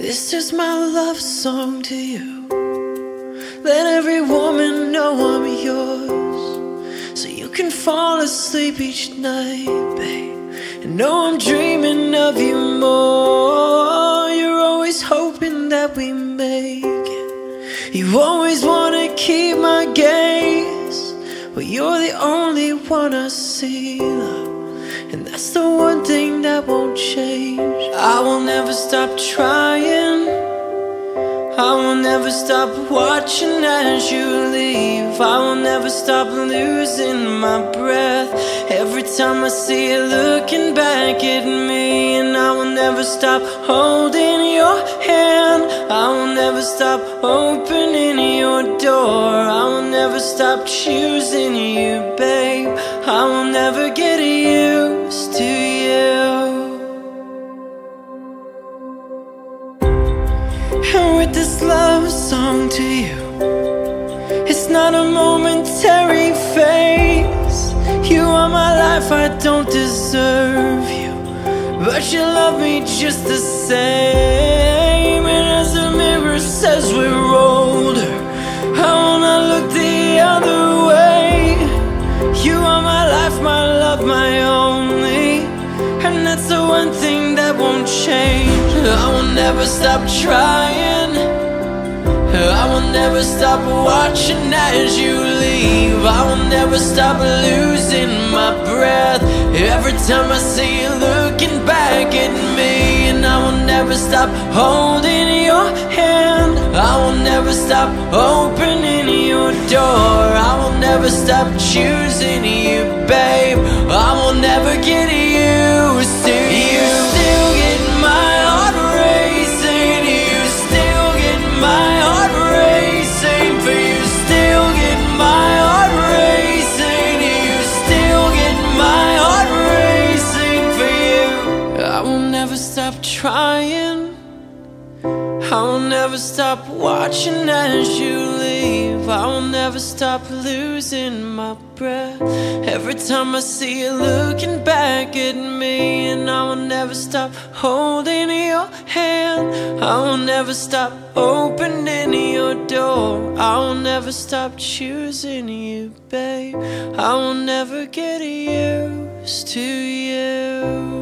This is my love song to you. Let every woman know I'm yours. So you can fall asleep each night, babe. And know I'm dreaming of you more. You're always hoping that we make it. You always wanna keep my gaze. But you're the only one I see, love. And that's the one thing that won't change I will never stop trying. I will never stop watching as you leave. I will never stop losing my breath. Every time I see you looking back at me And I will never stop holding your hand. I will never stop opening your door. I will never stop choosing you, babe. I will never get used And with this love song to you It's not a momentary phase. You are my life, I don't deserve you. But you love me just the same. And as the mirror says we're one thing that won't change. I will never stop trying. I will never stop watching as you leave. I will never stop losing my breath. Every time I see you looking back at me And I will never stop holding your hand. I will never stop opening your door. I will never stop choosing you, babe will never stop watching as you leave. I will never stop losing my breath. Every time I see you looking back at me And I will never stop holding your hand. I will never stop opening your door. I will never stop choosing you, babe. I will never get used to you